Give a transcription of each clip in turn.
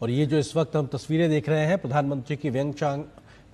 और ये जो इस वक्त हम तस्वीरें देख रहे हैं, प्रधानमंत्री की व्यंगचांग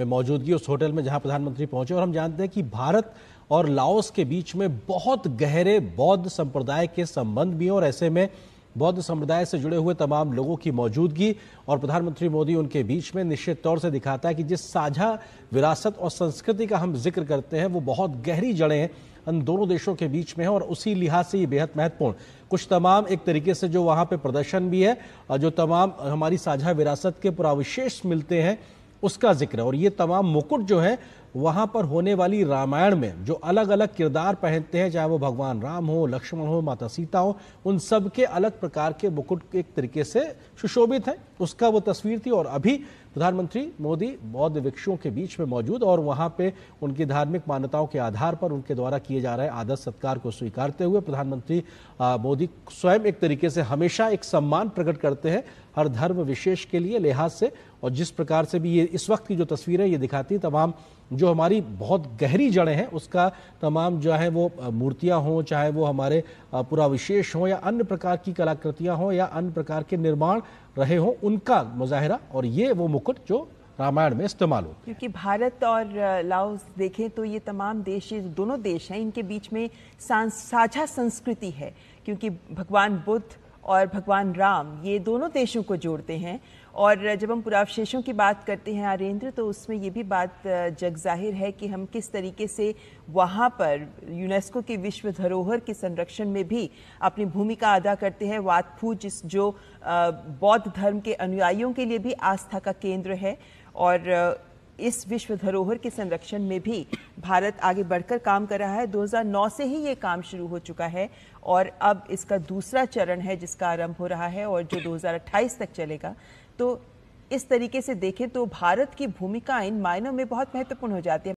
में मौजूदगी उस होटल में जहाँ प्रधानमंत्री पहुँचे, और हम जानते हैं कि भारत और लाओस के बीच में बहुत गहरे बौद्ध संप्रदाय के संबंध भी हैं, और ऐसे में बौद्ध समुदाय से जुड़े हुए तमाम लोगों की मौजूदगी, और प्रधानमंत्री मोदी उनके बीच में निश्चित तौर से दिखाता है कि जिस साझा विरासत और संस्कृति का हम ज़िक्र करते हैं, वो बहुत गहरी जड़ें इन दोनों देशों के बीच में है और उसी लिहाज से ये बेहद महत्वपूर्ण। कुछ तमाम एक तरीके से जो वहाँ पर प्रदर्शन भी है जो तमाम हमारी साझा विरासत के पुराविशेष मिलते हैं, उसका ज़िक्र है। और ये तमाम मुकुट जो है वहाँ पर होने वाली रामायण में जो अलग अलग किरदार पहनते हैं, चाहे वो भगवान राम हो, लक्ष्मण हो, माता सीता हो, उन सब के अलग प्रकार के मुकुट एक तरीके से सुशोभित है। उसका वो तस्वीर थी और अभी प्रधानमंत्री मोदी बौद्ध भिक्षुओं के बीच में मौजूद और वहाँ पे उनकी धार्मिक मान्यताओं के आधार पर उनके द्वारा किए जा रहे आदर सत्कार को स्वीकारते हुए प्रधानमंत्री मोदी स्वयं एक तरीके से हमेशा एक सम्मान प्रकट करते हैं हर धर्म विशेष के लिए लिहाज से। और जिस प्रकार से भी ये इस वक्त की जो तस्वीरें ये दिखाती तमाम जो हमारी बहुत गहरी जड़ें हैं, उसका तमाम जो है वो मूर्तियाँ हों, चाहे वो हमारे पूरा विशेष हों या अन्य प्रकार की कलाकृतियाँ हों या अन्य प्रकार के निर्माण रहे हों, उनका मुजाहरा और ये वो मुकुट जो रामायण में इस्तेमाल हो। क्योंकि भारत और लाओस देखें तो ये तमाम देश दोनों देश हैं, इनके बीच में साझा संस्कृति है। क्योंकि भगवान बुद्ध और भगवान राम, ये दोनों देशों को जोड़ते हैं। और जब हम पुरावशेषों की बात करते हैं आरेंद्र तो उसमें ये भी बात जग ज़ाहिर है कि हम किस तरीके से वहाँ पर यूनेस्को की विश्व धरोहर के संरक्षण में भी अपनी भूमिका अदा करते हैं। वातफू जिस जो बौद्ध धर्म के अनुयायियों के लिए भी आस्था का केंद्र है। और इस विश्व धरोहर के संरक्षण में भी भारत आगे बढ़कर काम कर रहा है। 2009 से ही ये काम शुरू हो चुका है और अब इसका दूसरा चरण है जिसका आरंभ हो रहा है और जो 2028 तक चलेगा। तो इस तरीके से देखें तो भारत की भूमिका इन मायनों में बहुत महत्वपूर्ण हो जाती है।